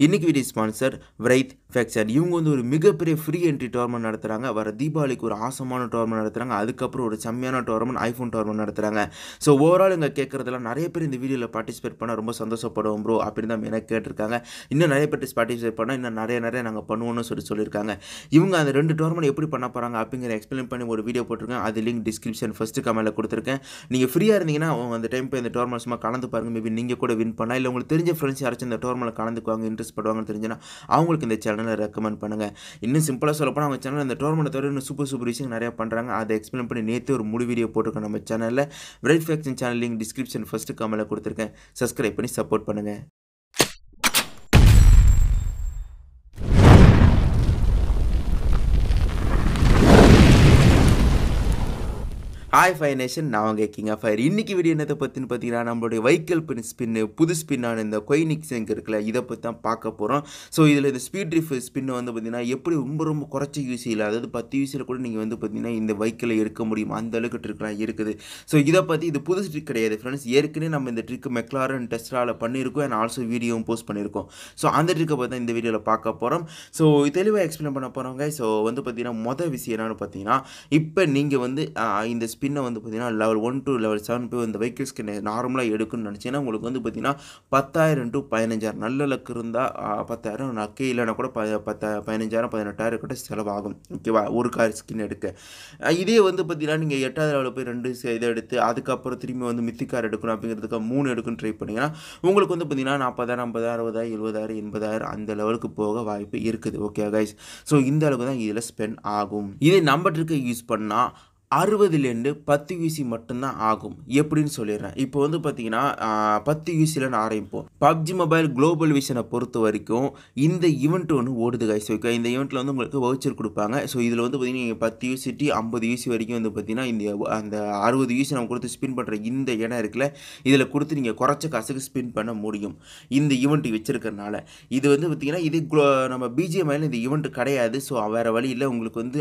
இன்றைக்கி video sponsor விரைத் ஃபேக்சர். இவங்க வந்து ஒரு மிகப்பெரிய ஃப்ரீ என்ட்ரி டோர்மெண்ட் நடத்துகிறாங்க வர தீபாவளிக்கு ஒரு ஆசமான டோர்மெண்ட் நடத்துகிறாங்க அதுக்கப்புறம் ஒரு செம்மையான டோர்மெண்ட் ஐஃபோன் டோர்மெண்ட் நடத்துகிறாங்க ஸோ ஓவரால் இங்கே கேட்குறதெல்லாம் நிறைய பேர் இந்த வீடியோவில் பார்ட்டிசிபேட் பண்ணால் ரொம்ப சந்தோஷப்படுவோம் ப்ரோ அப்படின்னு தான் எனக்கு கேட்டிருக்காங்க. இன்னும் நிறைய பேர் பார்ட்டிசிபேட் பண்ணால் இன்னும் நிறைய நிறைய நாங்கள் பண்ணுவோம்னு சொல்லி சொல்லியிருக்காங்க. இவங்க அந்த ரெண்டு டோர்மெண்ட் எப்படி பண்ண போகிறாங்க அப்படிங்கிற எக்ஸ்பிளைன் பண்ணி ஒரு வீடியோ போட்டிருக்கேன். அது லிங்க் டிஸ்கிரிப்ஷன் ஃபஸ்ட்டு கமெண்ட்டில் கொடுத்துருக்கேன். நீங்கள் ஃப்ரீயாக இருந்தீங்கன்னா அவங்க அந்த டைம் போய் இந்த டோர்மெண்ட் சும்மா கலந்து பாருங்கள் மேபி நீங்கள் கூட வின் பண்ணால் இல்லை உங்களுக்கு தெரிஞ்ச ஃப்ரெண்ட்ஸ் யாராச்சும் இந்த டோர்மெண்ட்டில் கலந்துக்குவாங்க இன்ட்ரெஸ்ட் படுவாங்கன்னு தெரிஞ்சுன்னா அவங்களுக்கு இந்த சேனலை ரெக்கமெண்ட் பண்ணுங்கள் இன்னும் சிம்பிளாக சொல்லப்போனால் அவங்க சேனல் இந்த டோர்மெண்ட் தவிர இன்னும் சூப்பர் சூப்பர் விஷயம் நிறையா பண்ணுறாங்க அதை எக்ஸ்பிளைன் பண்ணி நேற்று ஒரு முழு வீடியோ போட்டிருக்கோம் நம்ம சேனலில் bright faction channel link description first கமெண்ட்டில் கொடுத்துருக்கேன். சப்ஸ்கிரைப் பண்ணி சப்போர்ட் பண்ணுங்கள் ஹாய் ஃபை நேஷன் நான் உங்கள் கிங் ஆஃப் ஃபயர் இன்றைக்கி வீடியோ என்னத்தை பற்றினு பார்த்தீங்கன்னா நம்மளுடைய வைக்கல் பின் ஸ்பின்னு புது ஸ்பின்னான இந்த கொய்னிக்ஸ் எங்கே இருக்குல்ல இதை பற்றி தான் பார்க்க போகிறோம் ஸோ இதில் இந்த ஸ்பீட் ட்ரிஃப் ஸ்பின்னு வந்து பார்த்தீங்கன்னா எப்படி ரொம்ப ரொம்ப குறைச்சி யூசியில் அதாவது பத்து யூசியில் கூட நீங்கள் வந்து பார்த்தீங்கன்னா இந்த வைக்கில் எடுக்க முடியும்? அந்த அளவுக்கு ட்ரிக்லாம் இருக்குது. ஸோ இதை பற்றி இது புது ட்ரிக் கிடையாது ஃப்ரெண்ட்ஸ் ஏற்கனவே நம்ம இந்த ட்ரிக் மெக்லாரன் டெஸ்டாவில் பண்ணியிருக்கோம் அண்ட் ஆல்சோ வீடியோவும் போஸ்ட் பண்ணியிருக்கோம். ஸோ அந்த ட்ரிக்கை பற்றி இந்த வீடியோவில் பார்க்க போகிறோம் ஸோ தெளிவாக எக்ஸ்பிளைன் பண்ண போகிறவங்க ஸோ வந்து பார்த்தீங்கன்னா மொதல் விஷயம் என்னென்னு பார்த்தீங்கன்னா இப்போ நீங்கள் வந்து இந்த இந்த ஸ்பின்னை வந்து பார்த்தீங்கன்னா level one to level seven போய் இந்த வெஹிக்கிள் ஸ்கின் நார்மலாக எடுக்குன்னு நினச்சிங்கன்னா உங்களுக்கு வந்து பார்த்தீங்கன்னா பத்தாயிரம் டு பதினஞ்சாயிரம் நல்ல லக்கு இருந்தால் பத்தாயிரம் லக்கே இல்லைனா கூட ப பத்த பதினஞ்சாயிரம் பதினெட்டாயிரம் கிட்ட செலவாகும். ஓகேவா ஒரு கார் ஸ்கின் எடுக்க. இதே வந்து பார்த்தீங்கன்னா நீங்கள் எட்டாவது லெவலில் போய் ரெண்டு இதை எடுத்து அதுக்கப்புறம் திரும்பி வந்து மித்தி கார் எடுக்கணும் அப்படிங்கிறதுக்கு மூணு எடுக்குன்னு ட்ரை பண்ணிங்கன்னா உங்களுக்கு வந்து பார்த்தீங்கன்னா நாற்பதாயிரம் ஐம்பதாயிரம் அறுபதாயிரம் எழுபதாயிரம் எண்பதாயிரம் அந்த லெவலுக்கு போக வாய்ப்பு இருக்குது. ஓகே கைஸ் ஸோ இந்த அளவுக்கு தான் இதில் ஸ்பெண்ட் ஆகும். இதே நம்பர் ட்ரிக்கை யூஸ் பண்ணால் அறுபதுலேருந்து பத்து யூசி மட்டும்தான் ஆகும். எப்படின்னு சொல்லிடுறேன். இப்போ வந்து பார்த்தீங்கன்னா பத்து யூசியில் நான் ஆரம்பிப்போம். பப்ஜி மொபைல் குளோபல் விஷனை பொறுத்த வரைக்கும் இந்த ஈவெண்ட் ஒன்று ஓடுது கைஸ் ஓகே இந்த ஈவெண்ட்டில் வந்து உங்களுக்கு வவுச்சர் கொடுப்பாங்க. ஸோ இதில் வந்து பார்த்தீங்கன்னா நீங்கள் பத்து யூசிட்டி ஐம்பது யூசி வரைக்கும் வந்து பார்த்தீங்கன்னா இந்த அந்த அறுபது யூசி நம்ம கொடுத்து ஸ்பின் பண்ணுற இந்த இடம் இருக்குல்ல இதில் கொடுத்து நீங்கள் குறைச்ச காசுக்கு ஸ்பின் பண்ண முடியும். இந்த ஈவெண்ட் வச்சிருக்கறனால இது வந்து பார்த்தீங்கன்னா இது நம்ம பிஜிஎம்ஐயில் இந்த ஈவெண்ட் கிடையாது. ஸோ வேறு வழியில் உங்களுக்கு வந்து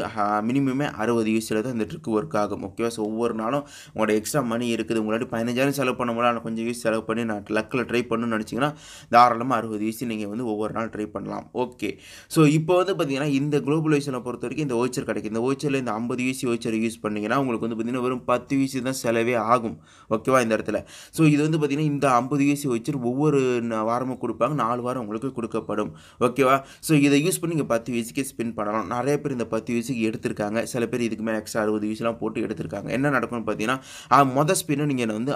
மினிமமே அறுபது யூஸில் தான் இந்த ட்ரிக் ஒர்க் ஆகும் ஓகேவா ஸோ ஒவ்வொரு நாளும் உங்களோட எக்ஸ்ட்ரா மணி இருக்குது. உங்களாட்டி பதினஞ்சாயிரம் செலவு பண்ண முடியல ஆனால் கொஞ்சம் யூஸ் செலவு பண்ணி நான் லக்கில் ட்ரை பண்ணணும்னு நினச்சிங்கன்னா தாராளமாக அறுபது யூஸ் நீங்கள் வந்து ஒவ்வொரு நாள் ட்ரை பண்ணலாம் ஓகே ஸோ இப்போ வந்து பார்த்தீங்கன்னா இந்த குளோபலைசேஷனை பொறுத்த வரைக்கும் இந்த ஓச்சர் கிடைக்கும். இந்த ஓச்சரில் இந்த ஐம்பது யூசி ஓச்சர் யூஸ் பண்ணிங்கன்னா உங்களுக்கு வந்து பார்த்தீங்கன்னா வெறும் பத்து யூசி தான் செலவே ஆகும் ஓகேவா இந்த இடத்துல. ஸோ இது வந்து பார்த்தீங்கன்னா இந்த ஐம்பது யூசி ஓச்சர் ஒவ்வொரு வாரமும் கொடுப்பாங்க. நாலு வாரம் உங்களுக்கு கொடுக்கப்படும் ஓகேவா ஸோ இதை யூஸ் பண்ணி நீங்கள் பத்து யூசிக்கு ஸ்பெண்ட் பண்ணலாம். நிறைய பேர் இந்த பத்து யூசிக்கு எடுத்திருக்காங்க. சில பேர் இதுக்கு மேலே எக்ஸ்ட்ரா அறுபது யூசிலாம் போட்டு எடுத்திருக்காங்க. என்ன நடக்கும்னு பார்த்தீங்கன்னா மொதல் ஸ்பின்னு நீங்கள் வந்து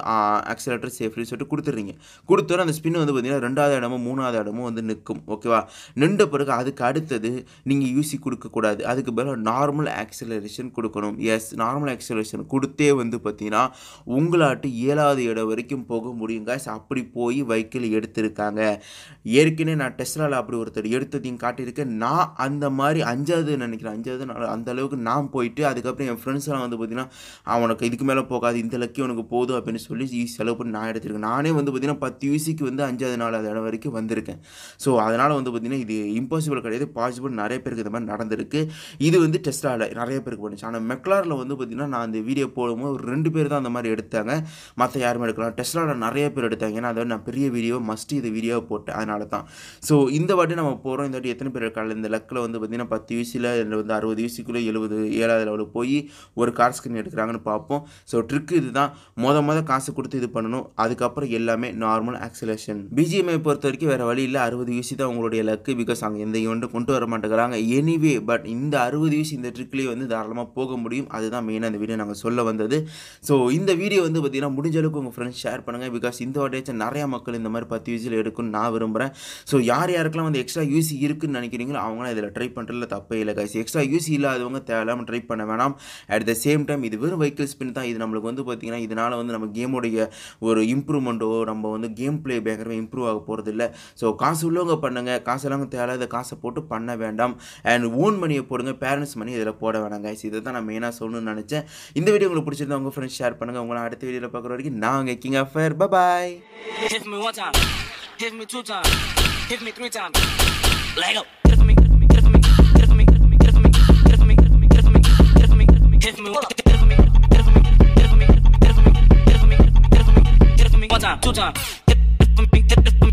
ஆக்சிலேட்டர் சேஃப்டி சொல்லிட்டு கொடுத்துட்றீங்க. கொடுத்தோன்னே அந்த ஸ்பின் வந்து பார்த்தீங்கன்னா ரெண்டாவது இடமும் மூணாவது இடமும் வந்து நிற்கும். ஓகேவா நின்ற பிறகு அதுக்கு அடுத்தது நீங்கள் யூசி கொடுக்கக்கூடாது அதுக்கு பதிலாக நார்மல் ஆக்சிலரேஷன் கொடுக்கணும். எஸ் நார்மல் ஆக்சிலரேஷன் கொடுத்தே வந்து பார்த்தீங்கன்னா உங்களாட்டு ஏழாவது இடம் வரைக்கும் போக முடியும். காய்ஸ் அப்படி போய் வைக்கிள் எடுத்திருக்காங்க. ஏற்கனவே நான் டெஸ்லாவில் அப்படி ஒருத்தர் எடுத்ததையும் காட்டியிருக்கேன். நான் அந்த மாதிரி அஞ்சாவது நினைக்கிறேன். அஞ்சாவது அந்த அளவுக்கு நான் போயிட்டு அதுக்கப்புறம் என் ஃப்ரெண்ட்ஸ் எல்லாம் வந்து பார்த்தீங்கன்னா அவனுக்கு இதுக்கு மேலே போகாது இந்த லக்கி உனக்கு போதும் அப்படின்னு சொல்லி யூஸ் செலவு பண்ணி நான் எடுத்திருக்கேன். நானே வந்து பார்த்தீங்கன்னா பத்து யூசிக்கு வந்து அஞ்சாவது நாலாவது இடம் வரைக்கும் வந்திருக்கேன். ஸோ அதனால் வந்து பார்த்தீங்கன்னா இது இம்பாசிபிள் கிடையாது. பாசிபிள் நிறைய பேருக்கு இந்த மாதிரி நடந்திருக்கு. இது வந்து டெஸ்டாவில் நிறைய பேருக்கு பண்ணுச்சு ஆனால் மெக்லாரில் வந்து பார்த்தீங்கன்னா நான் அந்த வீடியோ போடும்போது ஒரு ரெண்டு பேர் தான் அந்த மாதிரி எடுத்தாங்க. மற்ற யாருமே எடுக்கலாம் டெஸ்லாவில் நிறைய பேர் எடுத்தாங்க. ஏன்னா அதை நான் பெரிய வீடியோ மஸ்ட் இது வீடியோ போட்டேன். அதனால தான். ஸோ இந்த வாட்டி நம்ம போகிறோம் இந்த வாட்டி எத்தனை பேர் இருக்காங்க? இந்த லக்கில் வந்து பார்த்தீங்கன்னா பத்து யூசியில் வந்து அறுபது யூசிக்குள்ளே எழுபது ஏழாவது லெவலில் போய் ஒரு கார் ஸ்கின் எடுக்கிறாங்கன்னு பார்ப்போம். ஸோ ட்ரிக் இதுதான். மொத மொதல் காசு கொடுத்து இது பண்ணணும். அதுக்கப்புறம் எல்லாமே நார்மல் ஆக்சிலேஷன் பிஜிஎம்ஐ பொறுத்த வரைக்கும் வேறு வழி இல்லை. அறுபது யூசி தான் உங்களுடைய லக்கு பிகாஸ் அங்கே எந்த ஈவெண்ட்டும் கொண்டு வர மாட்டேங்கிறாங்க. எனிவே பட் இந்த அறுபது யூசி இந்த ட்ரிக்லேயே வந்து தாராளமாக போக முடியும். அதுதான் மெயினாக இந்த வீடியோ நாங்கள் சொல்ல வந்தது. ஸோ இந்த வீடியோ வந்து பார்த்தீங்கன்னா முடிஞ்ச அளவுக்கு உங்கள் ஃப்ரெண்ட்ஸ் ஷேர் பண்ணுங்கள் பிகாஸ் இந்த வாட்டியாச்சும் நிறையா மக்கள் இந்த மாதிரி பத்து யூசியில் எடுக்கும்னு நான் விரும்புகிறேன் ஸோ யார் யாருக்கெல்லாம் வந்து எக்ஸ்ட்ரா யூசி இருக்குன்னு நினைக்கிறீங்களோ அவங்களாம் இதில் ட்ரை பண்ணுறதுல தப்பே இல்லை கைஸ் எக்ஸ்ட்ரா யூசி இல்லாதவங்க தேவையில்லாமல் ட்ரை பண்ண வேணாம். அட் த சேம் டைம் இது வெறும் வெஹிக்கிள் ஸ்பின் தான். இது நம்மளுக்கு வந்து பார்த்தீங்கன்னா இதனால் வந்து நம்ம கேமுடைய ஒரு இம்ப்ரூவ்மெண்ட்டோ நம்ம வந்து கேம் பிளே பயங்கரமாக இம்ப்ரூவ் ஆக போகிறது இல்லை ஸோ காசு உள்ளவங்க பண்ணுங்கள் காசெல்லாம் தேவையில்லாத காசை போட்டு பண்ண வேண்டாம். அண்ட் ஓன் மணியை போடுங்க. பேரண்ட்ஸ் மணி இதில் போட வேணாம் கைஸ் இதை தான் நான் மெயினாக சொல்லணும்னு நினச்சேன். இந்த வீடியோ உங்களுக்கு பிடிச்சிருந்தா உங்கள் ஃப்ரெண்ட்ஸ் ஷேர் பண்ணுங்கள் உங்களை அடுத்த வீடியோவில் பார்க்குற வரைக்கும் நான் உங்கள் king of fire bye Hit me one time. Hit me two times. Hit me three times. Lego. Hit it for me. It for me. It for me. It for me. It for me. It for me. It for me. It for me. One time. Two times. Hit it for me. It for me.